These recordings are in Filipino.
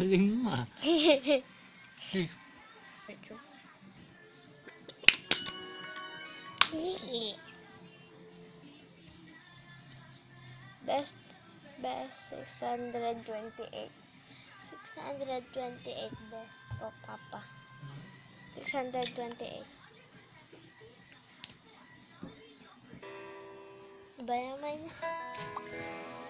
Galing mo ah. Best, best 628. 628 best po, Papa. 628. Iba naman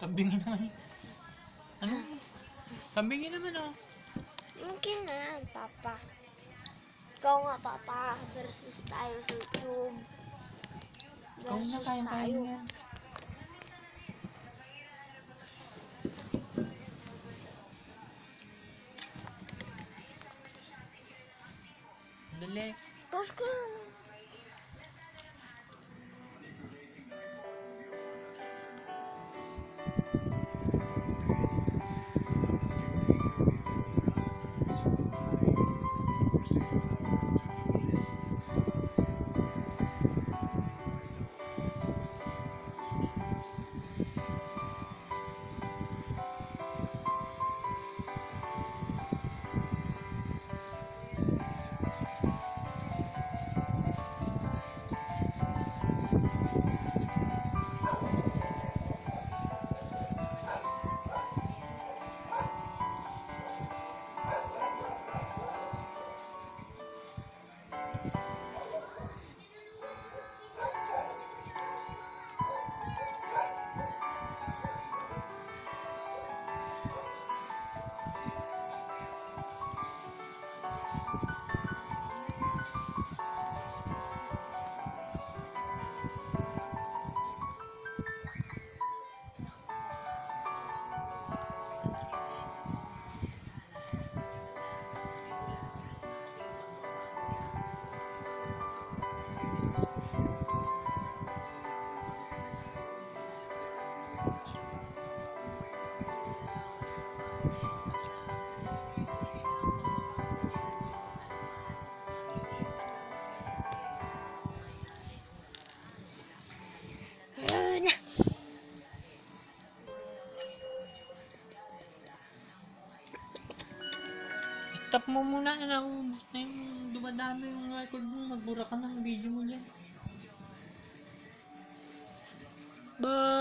Kambingin naman. Ano? Kambingin naman oh. Mungkin na, Papa. Ikaw nga, Papa. Versus tayo sa YouTube. Ikaw na kaya tayo. yan. Dali. Pause ko Stop mo muna. Naubos na yung dumadami yung record mo. Magbura ka ng video mo dyan. Bye!